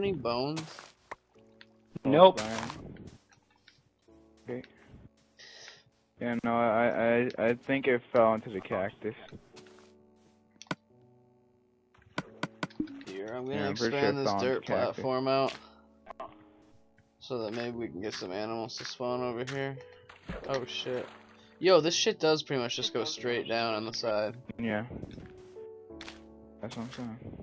have any bones? Oh, Nope. sorry. Okay. Yeah, no, I, I, I think it fell into the cactus. Here, I'm gonna Yeah, I'm pretty sure expand this fell into dirt cactus. platform out. So that maybe we can get some animals to spawn over here. Oh shit. Yo, this shit does pretty much just go straight down on the side. Yeah. That's what I'm saying.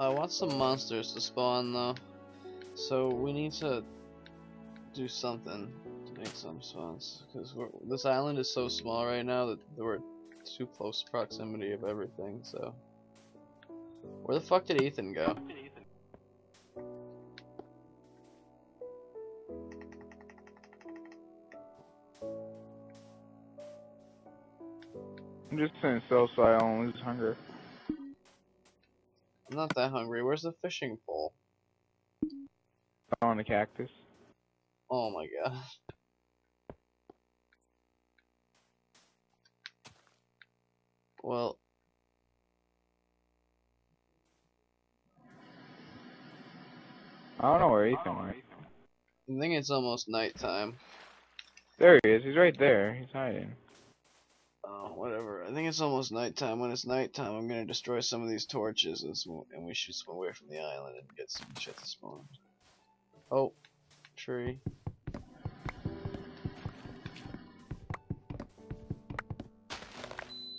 I want some monsters to spawn though. So we need to do something to make some spawns. Because this island is so small right now that we're too close proximity of everything, so. Where the fuck did Ethan go? I'm just saying so so I don't lose hunger. I'm not that hungry. Where's the fishing pole? On the cactus. Oh my god. Well, I don't know where Ethan went. I think it's almost nighttime. There he is. He's right there. He's hiding. I think it's almost nighttime. When it's nighttime, I'm gonna destroy some of these torches and, and we should swim away from the island and get some shit to spawn. Oh, tree.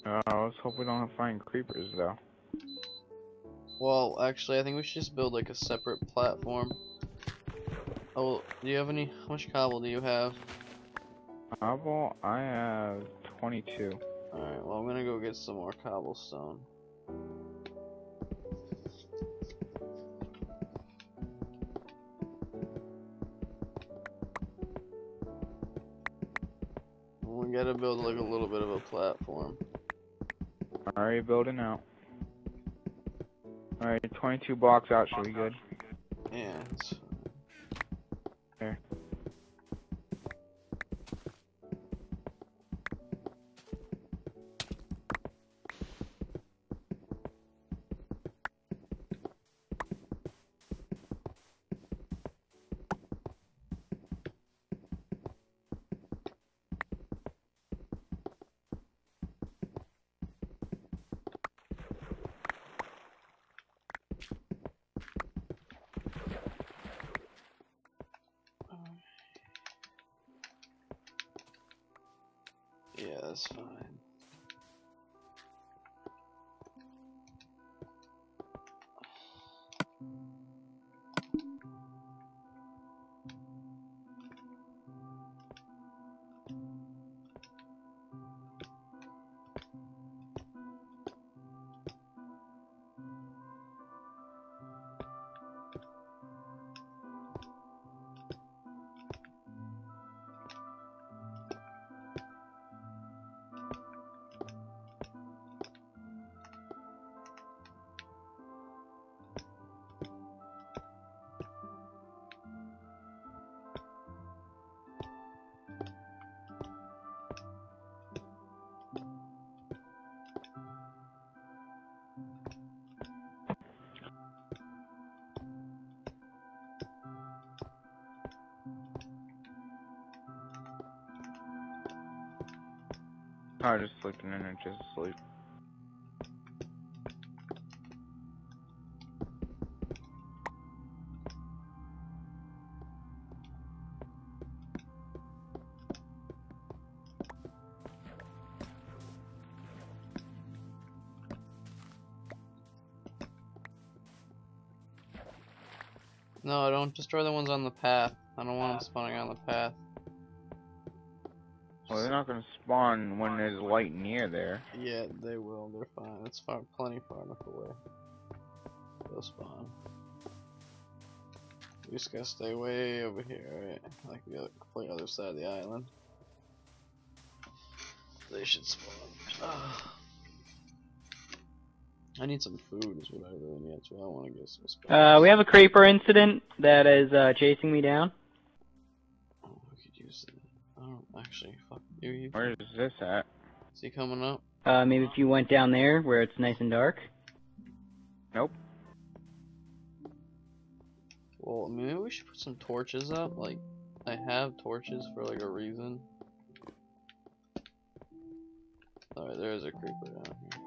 Uh, let's hope we don't find creepers though. Well, actually, I think we should just build like a separate platform. Oh, do you have any? How much cobble do you have? Cobble, I have 22. Alright, well, I'm gonna go get some more cobblestone. We gotta build like a little bit of a platform. Already building out. Alright, 22 blocks out should be good. Yeah. That's fine. Probably just sleeping in and just sleep. No, don't destroy the ones on the path. I don't want them spawning on the path. Well, they're not gonna spawn when there's light near there. Yeah, they will. They're fine. It's far, plenty far enough away. They'll spawn. We just gotta stay way over here, right? Like the other, complete other side of the island. They should spawn. Ah. I need some food is what I really need. That's what I want to get some spice. Uh, we have a creeper incident that is uh, chasing me down. Oh, we could use it. I don't actually. Fuck you. you Where is this at? is he coming up? Uh, maybe if you went down there where it's nice and dark. Nope. Well, maybe we should put some torches up. Like, I have torches for like a reason. Alright, there is a creeper down here.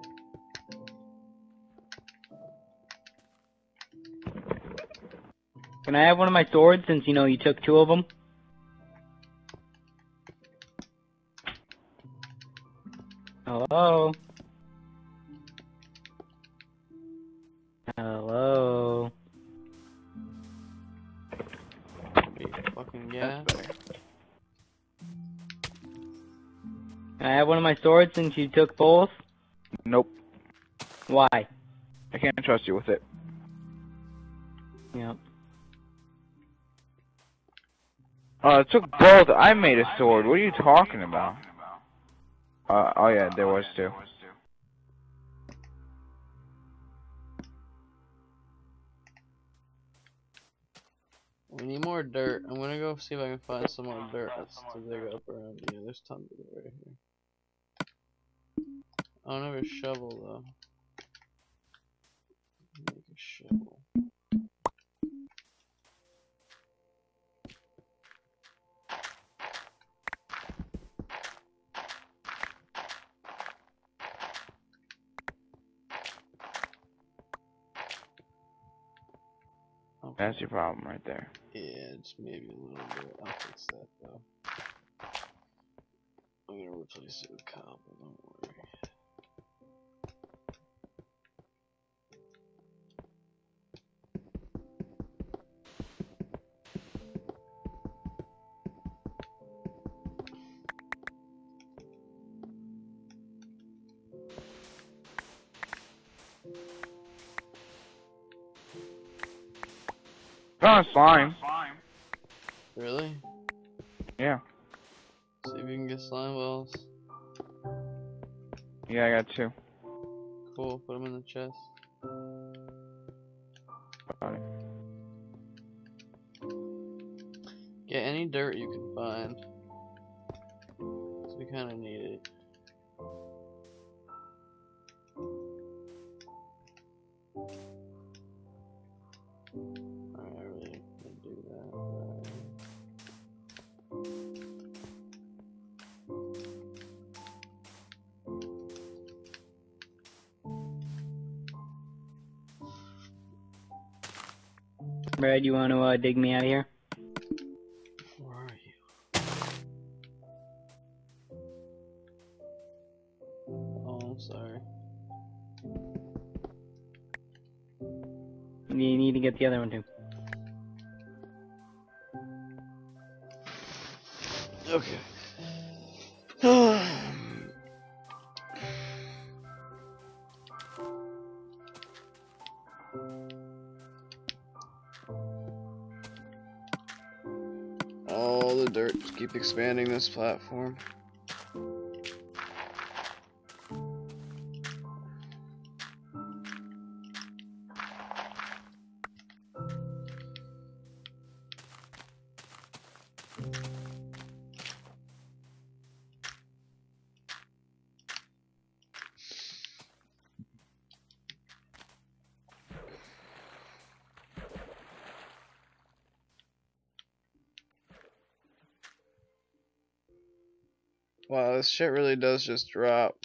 Can I have one of my swords since you know you took two of them? Hello. Hello. Be fucking gas. That's better. Can I have one of my swords since you took both? Nope. Why? I can't trust you with it. Yep. Uh, it took both. I made a sword. What are you talking about? Uh, oh yeah, there was two. We need more dirt. I'm gonna go see if I can find some more dirt that's to dig up around here. There's tons of it right here. I don't have a shovel though. Make a shovel. That's your problem right there. Yeah, just maybe a little bit. I'll fix that though. I'm gonna replace it with cobble, don't worry. Found a slime. Really? Yeah. See if you can get slime balls. Yeah, I got two. Cool, put them in the chest. Got it. Get any dirt you can find. we kinda need it. You want to uh, dig me out of here? Where are you? Oh, I'm sorry. You need to get the other one too. Okay. Expanding this platform. Wow, this shit really does just drop.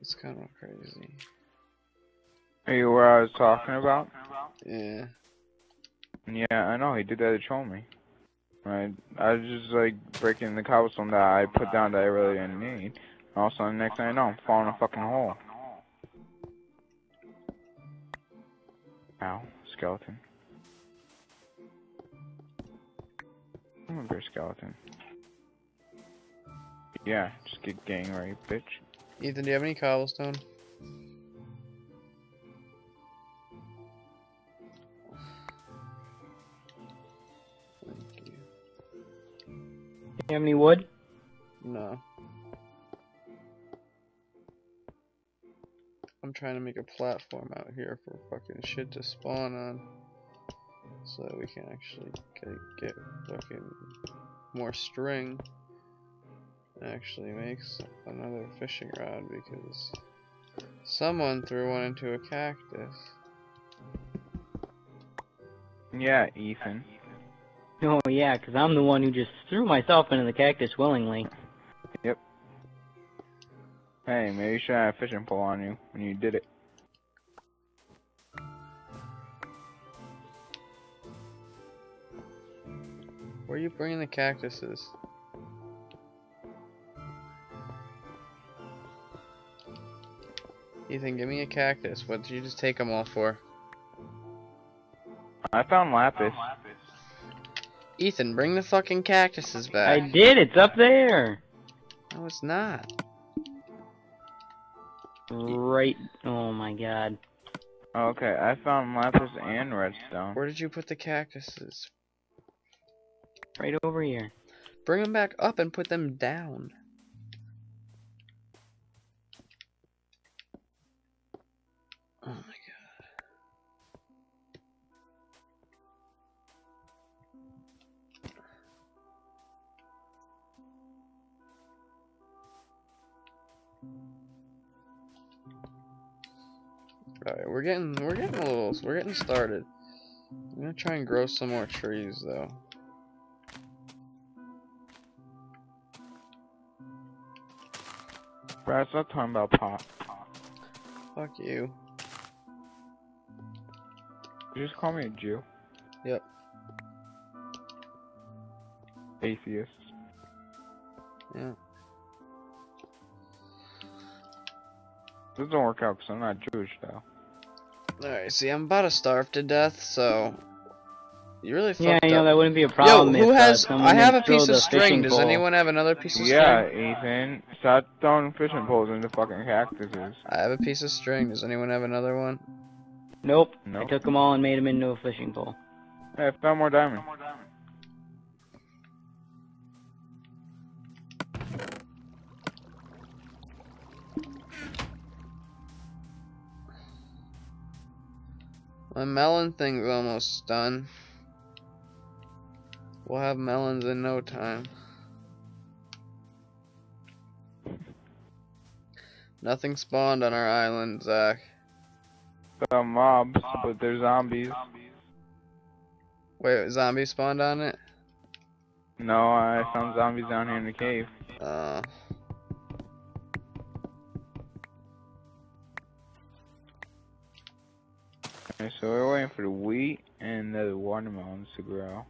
It's kind of crazy. Are you where I was talking about? Yeah. Yeah, I know. He did that to troll me. Right. I was just like breaking the cobblestone that I put down that I really didn't need. All of a sudden, next thing I know, I'm falling in a fucking hole. Ow. skeleton. I'm a bear skeleton. Yeah, just get gang raped, bitch. Ethan, do you have any cobblestone? Thank you. You have any wood? No. I'm trying to make a platform out here for fucking shit to spawn on. So that we can actually get, get fucking more string. And actually makes another fishing rod because someone threw one into a cactus. Yeah, Ethan. Oh yeah, 'cause I'm the one who just threw myself into the cactus willingly. Yep. Hey, maybe you should have a fishing pole on you when you did it. Where are you bringing the cactuses? Ethan, give me a cactus. What did you just take them all for? I found lapis. Ethan, bring the fucking cactuses back. I did. It's up there. No, it's not. Right. Oh my god. Oh, okay, I found lapis and redstone. Where did you put the cactuses? Right over here. Bring them back up and put them down. Oh my god. Alright, we're getting we're getting a little we're getting started. I'm gonna try and grow some more trees though. Bro, stop talking about pot. Fuck you. You just call me a Jew. Yep. Atheist. Yeah. This doesn't work out because I'm not Jewish though. Alright, see, I'm about to starve to death, so you really fucked Yeah, you know up. that wouldn't be a problem. Yo, problem. who if, uh, has? someone I have a piece of string. Does pole. anyone have another piece of Yeah, string? Yeah, Ethan. Stop throwing fishing poles into fucking cactuses. I have a piece of string. Does anyone have another one? Nope. I took them all and made them into a fishing pole. Hey, I found more diamonds. My melon thing's almost done. We'll have melons in no time. Nothing spawned on our island, Zach. The mobs, but they're zombies. Wait, zombies spawned on it? No, I found zombies down here in the cave. Uh, Okay, so we're waiting for the wheat and the watermelons to grow.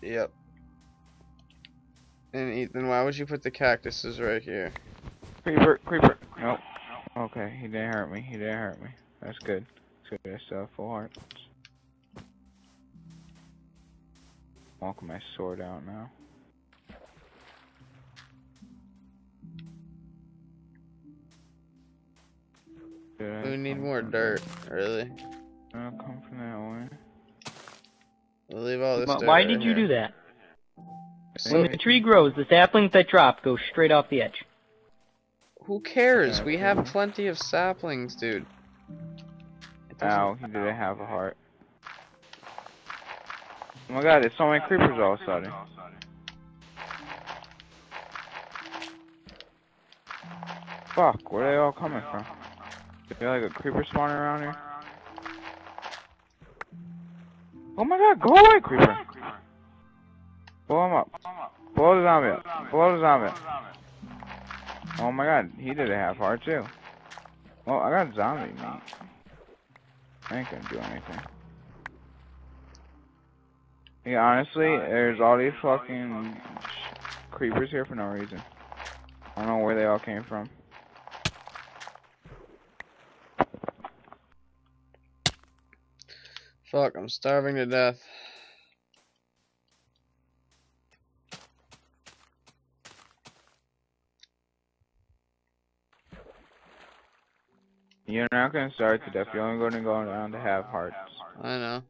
yep. And Ethan, why would you put the cactuses right here? Creeper, creeper. Nope. Okay, he didn't hurt me. He didn't hurt me. That's good. That's uh, good. I still have full hearts. Walk my sword out now. Did We need more dirt, really. I'll come from that way. We'll leave all this But dirt why right did you here. do that? So- When the tree grows, the saplings that drop go straight off the edge. Who cares? We have plenty of saplings, dude. Ow, he didn't have a heart. Oh my god, there's so many creepers all of a sudden. Fuck, where are they all coming from? Is there like a creeper spawning around here? Oh my god, go away, creeper! Blow him up. Blow the zombie up. Blow the zombie up. Oh my god, he did a half heart too. Well, I got a zombie meat. I ain't gonna do anything. Yeah, honestly, there's all these fucking creepers here for no reason. I don't know where they all came from. Fuck, I'm starving to death. You're not gonna start to death. You're only gonna go around to have hearts. I know.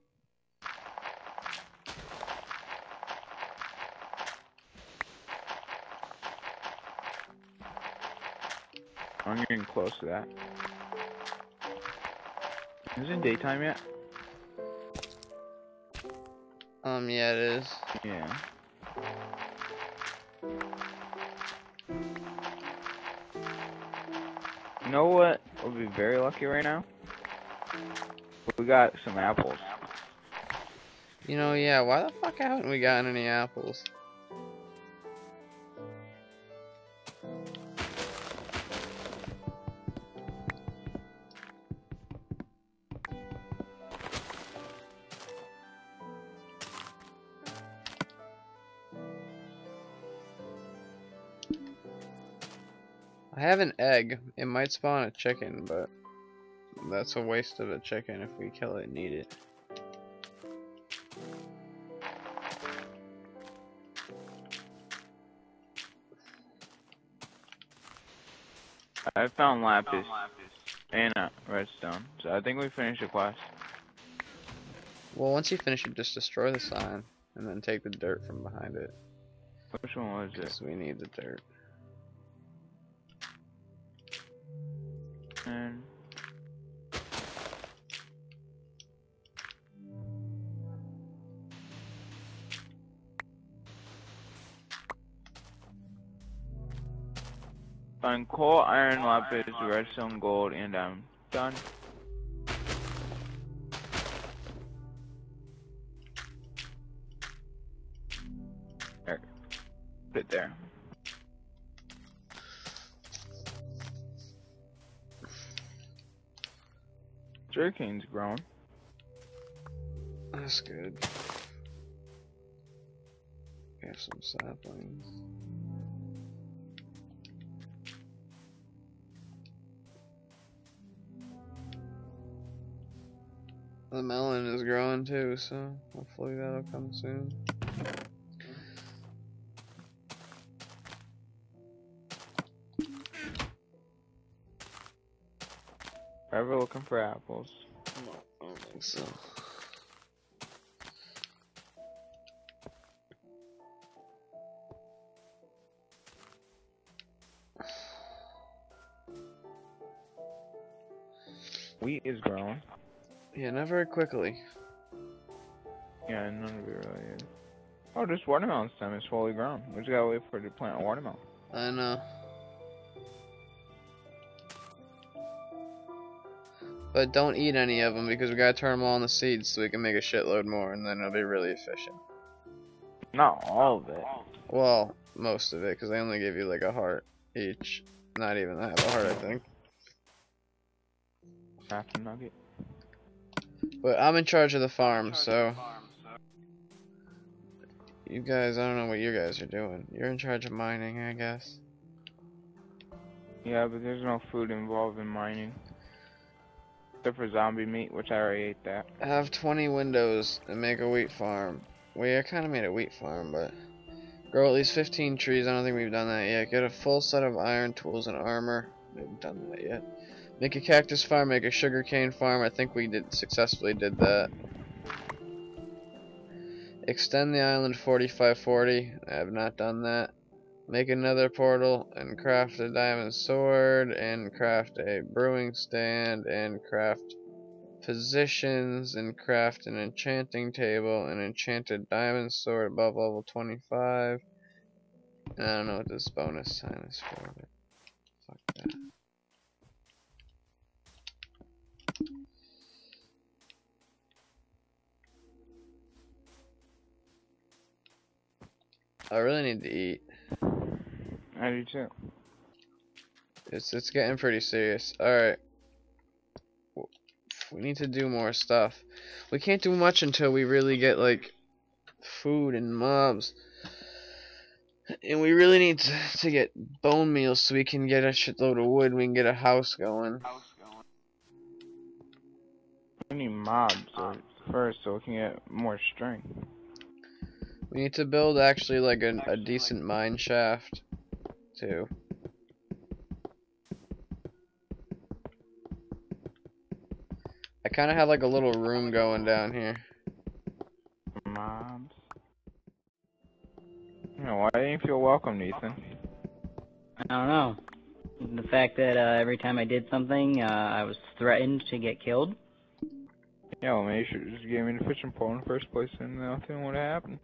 I'm getting close to that. Is it daytime yet? Um, yeah, it is. Yeah. You know what? We'll be very lucky right now. We got some apples. You know, yeah, why the fuck haven't we gotten any apples? I have an egg. It might spawn a chicken, but that's a waste of a chicken if we kill it and eat it. I found lapis and uh, redstone, so I think we finished the quest. Well, once you finish it, just destroy the sign and then take the dirt from behind it. Which one was it? Because we need the dirt. Find coal, iron, lapis, redstone, gold, and diamond. Done. There. Put it there. Sugarcane's grown. That's good. We have some saplings. The melon is growing too, so hopefully that'll come soon. Ever looking for apples? No, I don't think so. Wheat is growing. Yeah, not very quickly. Yeah, none of it really is. Oh, this watermelon stem is fully grown. We just gotta wait for it to plant a watermelon. I know. But don't eat any of them because we gotta turn them all into seeds so we can make a shitload more and then it'll be really efficient. Not all of it. Well, most of it because they only give you like a heart each. Not even half a heart, I think. Half a nugget. But I'm in charge of the farm, so. You guys, I don't know what you guys are doing. You're in charge of mining, I guess. Yeah, but there's no food involved in mining. Except for zombie meat, which I already ate that. I Have 20 windows and make a wheat farm. We kind of made a wheat farm, but grow at least 15 trees. I don't think we've done that yet. Get a full set of iron tools and armor. We haven't done that yet. Make a cactus farm. Make a sugarcane farm. I think we did successfully did that. Extend the island 4540. I have not done that. Make another portal and craft a diamond sword and craft a brewing stand and craft potions and craft an enchanting table and enchanted diamond sword above level 25. And I don't know what this bonus sign is for, but fuck that. I really need to eat. I do too. It's it's getting pretty serious. All right. We need to do more stuff. We can't do much until we really get like food and mobs. And we really need to, to get bone meal so we can get a shitload of wood. We can get a house going. House going. We need mobs. Uh, first so we can get more strength. We need to build actually like a, a decent mine shaft too. I kind of have like a little room going down here. Mobs. You know, why didn't you feel welcome, Ethan? I don't know. The fact that uh, every time I did something, uh, I was threatened to get killed. Yeah, well, maybe you should just gave me the fishing pole in the first place and nothing would have happened.